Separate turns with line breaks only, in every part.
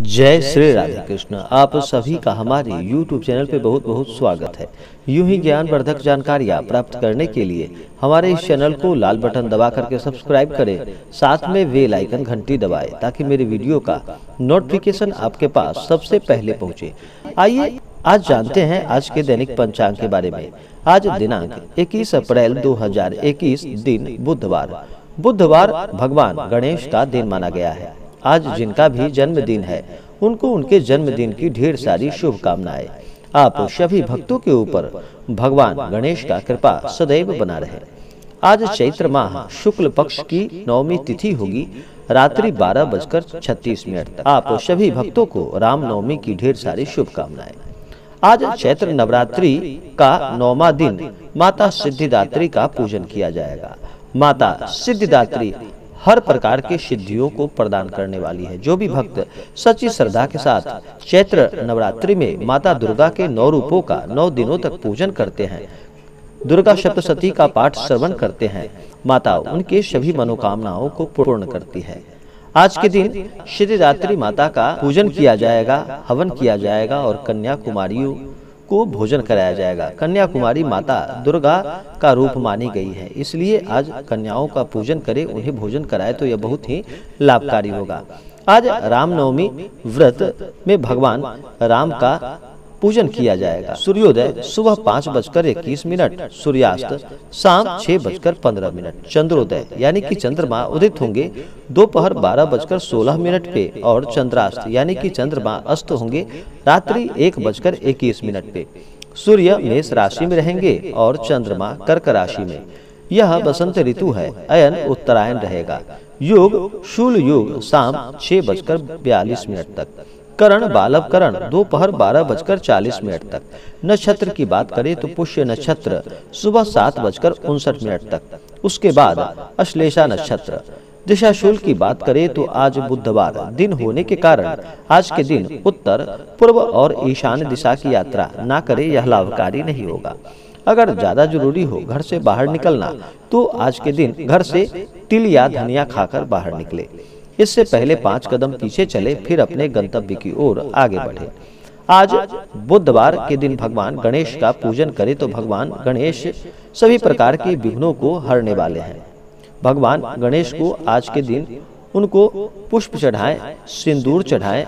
जय श्री राधे कृष्ण आप सभी का हमारे YouTube चैनल पे बहुत बहुत स्वागत है। यूँ ही ज्ञान वर्धक जानकारियाँ प्राप्त करने के लिए हमारे इस चैनल को लाल बटन दबा करके सब्सक्राइब करें। साथ में वेल आइकन घंटी दबाएँ ताकि मेरे वीडियो का नोटिफिकेशन आपके पास सबसे पहले पहुँचे। आइए आज जानते हैं आज के दैनिक पंचांग के बारे में। आज दिनांक 21 अप्रैल 2021 दिन बुधवार बुधवार भगवान गणेश का दिन माना गया है आज जिनका भी जन्मदिन है, उनको उनके जन्मदिन की ढेर सारी शुभकामनाएँ। आप सभी भक्तों के ऊपर भगवान गणेश का कृपा सदैव बना रहे। आज चैत्र माह शुक्ल पक्ष की नवमी तिथि होगी। रात्रि बारह बजकर छत्तीस मिनट आप सभी भक्तों को राम नवमी की ढेर सारी शुभकामनाएँ। आज चैत्र नवरात्रि का नौवा दिन माता सिद्धिदात्री का पूजन किया जाएगा। माता सिद्धिदात्री हर प्रकार के सिद्धियों को प्रदान करने वाली है। जो भी भक्त सच्ची श्रद्धा के साथ चैत्र नवरात्रि में माता दुर्गा के नौ रूपों का नौ दिनों तक पूजन करते हैं, दुर्गा सप्तशती का पाठ श्रवण करते हैं, माता उनके सभी मनोकामनाओं को पूर्ण करती है। आज के दिन श्री रात्रि माता का पूजन किया जाएगा, हवन किया जाएगा और कन्या कुमारियों को भोजन कराया जाएगा। कन्याकुमारी माता दुर्गा का रूप मानी गई है। इसलिए आज कन्याओं का पूजन करें, उन्हें भोजन कराए तो यह बहुत ही लाभकारी होगा। आज रामनवमी व्रत में भगवान राम का पूजन किया जाएगा। सूर्योदय सुबह पाँच बजकर इक्कीस मिनट, सूर्यास्त शाम छह बजकर पंद्रह मिनट। चंद्रोदय, यानी कि चंद्रमा उदित होंगे। दोपहर बारह बजकर सोलह मिनट पे और चंद्रास्त, यानी कि चंद्रमा अस्त होंगे। रात्रि एक बजकर इक्कीस मिनट पे। सूर्य मेष राशि में रहेंगे और चंद्रमा कर्क राशि में। यह बसंत ऋतु है, अयन उत्तरायण रहेगा। योग, शूल योग शाम छह बजकर बयालीस मिनट तक। करण बालव करण दोपहर बारह बजकर चालीस मिनट तक। नक्षत्र की बात करें तो पुष्य नक्षत्र सुबह सात बजकर उनसठ मिनट तक। उसके बाद अश्लेषा नक्षत्र। दिशा शुल की बात करें तो आज बुधवार दिन होने के कारण आज के दिन उत्तर पूर्व और ईशान दिशा की यात्रा ना करे यह लाभकारी नहीं होगा। अगर ज़्यादा ज़रूरी हो घर से बाहर निकलना तो आज के दिन घर से तिल या धनिया खाकर बाहर निकले। इससे पहले पाँच कदम पीछे चले, फिर अपने गंतव्य की ओर आगे बढ़े। आज बुधवार के दिन भगवान गणेश का पूजन करें तो भगवान गणेश सभी प्रकार के विघ्नों को हरने वाले हैं। भगवान गणेश को आज के दिन उनको पुष्प चढ़ाएँ, सिंदूर चढ़ाएँ,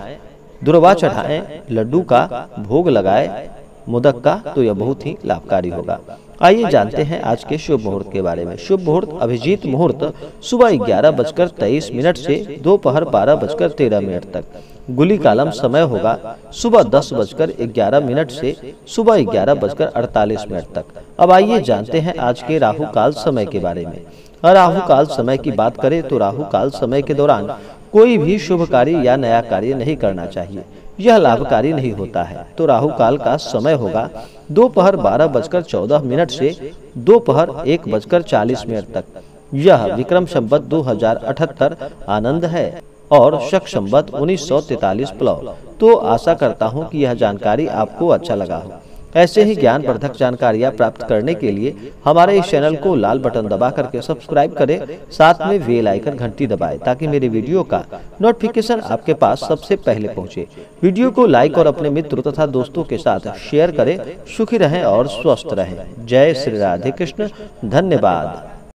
दुर्वा चढ़ाएँ, लड्डू का भोग लगाए मुदक का तो यह बहुत ही लाभकारी होगा। आइए जानते हैं आज के शुभ मुहूर्त के बारे में। शुभ मुहूर्त अभिजीत मुहूर्त सुबह ग्यारह बजकर तेईस मिनट से दोपहर बारह बजकर तेरह मिनट तक। गुली कालम समय होगा सुबह दस बजकर ग्यारह मिनट से सुबह ग्यारह बजकर अड़तालीस मिनट तक। अब आइए जानते हैं आज के राहु काल समय के बारे में। राहु काल समय की बात करें तो राहु काल समय के दौरान कोई भी शुभ कार्य या नया कार्य नहीं करना चाहिए। यह लाभकारी नहीं होता है। तो राहु काल का समय होगा। दोपहर बारह बजकर चौदह मिनट से दोपहर एक बजकर चालीस मिनट तक। यह विक्रम संबत दो हज़ार अठहत्तर आनंद है और शक संबत उन्नीस सौ तैतालीस प्लव तो आशा करता हूँ कि यह जानकारी आपको अच्छा लगा हो। ऐसे ही ज्ञान वर्धक जानकारियाँ प्राप्त करने के लिए हमारे इस चैनल को लाल बटन दबा करके सब्सक्राइब करें, साथ में वेल आइकन घंटी दबाएँ, ताकि मेरे वीडियो का नोटिफिकेशन आपके पास सबसे पहले पहुँचे। वीडियो को लाइक और अपने मित्र तथा दोस्तों के साथ शेयर करें, सुखी रहें और स्वस्थ रहें। जय श्री राधे कृष्ण, धन्यवाद।